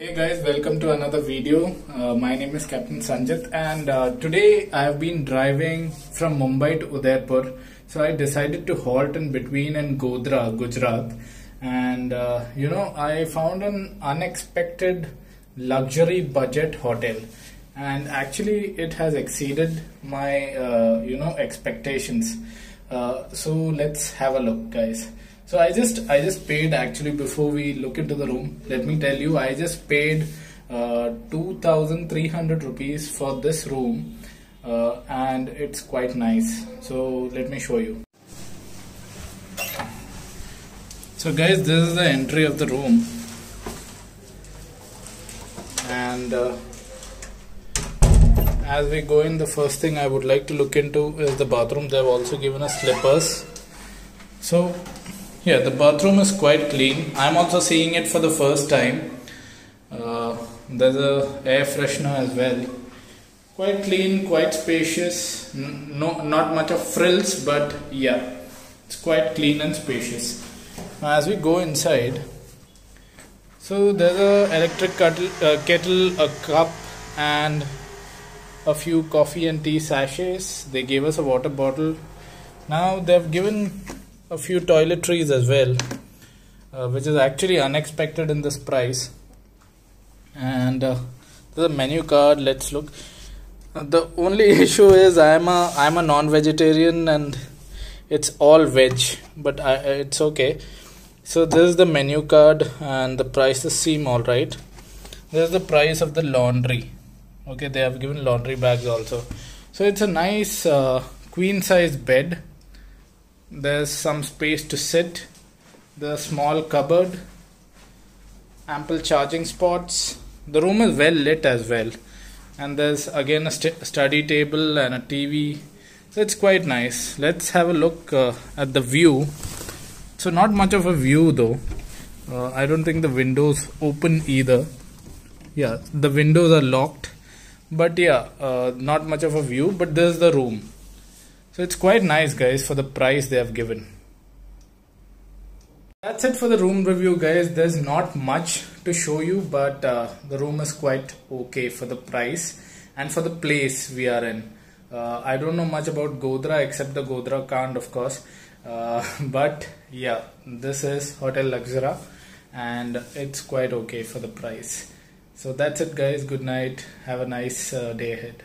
Hey guys, welcome to another video. Uh, my name is Captain Sanjit and uh, today I have been driving from Mumbai to Udaipur. So I decided to halt in between in Godhra, Gujarat. And uh, you know, I found an unexpected luxury budget hotel. And actually it has exceeded my, uh, you know, expectations. Uh, so let's have a look guys. So I just I just paid actually before we look into the room. Let me tell you, I just paid uh, 2,300 rupees for this room, uh, and it's quite nice. So let me show you. So guys, this is the entry of the room, and uh, as we go in, the first thing I would like to look into is the bathroom. They have also given us slippers. So yeah, the bathroom is quite clean. I'm also seeing it for the first time. Uh, there's a air freshener as well. Quite clean, quite spacious. No, not much of frills, but yeah, it's quite clean and spacious. Now, as we go inside, so there's a electric kettle, uh, kettle, a cup, and a few coffee and tea sachets. They gave us a water bottle. Now they've given a few toiletries as well uh, which is actually unexpected in this price. And uh, the menu card let's look. Uh, the only issue is i'm a i'm a non-vegetarian and it's all veg but I, it's okay. So this is the menu card and the prices seem all right. This is the price of the laundry. Okay they have given laundry bags also. So it's a nice uh, queen size bed there's some space to sit. The small cupboard. Ample charging spots. The room is well lit as well. And there's again a st study table and a TV so it's quite nice. Let's have a look uh, at the view. So not much of a view though. Uh, I don't think the windows open either. Yeah the windows are locked. But yeah uh, not much of a view but this is the room so it's quite nice guys for the price they have given. That's it for the room review guys. There's not much to show you but uh, the room is quite okay for the price and for the place we are in. Uh, I don't know much about Godhra except the Godhra Kand of course. Uh, but yeah, this is Hotel Luxura and it's quite okay for the price. So that's it guys. Good night. Have a nice uh, day ahead.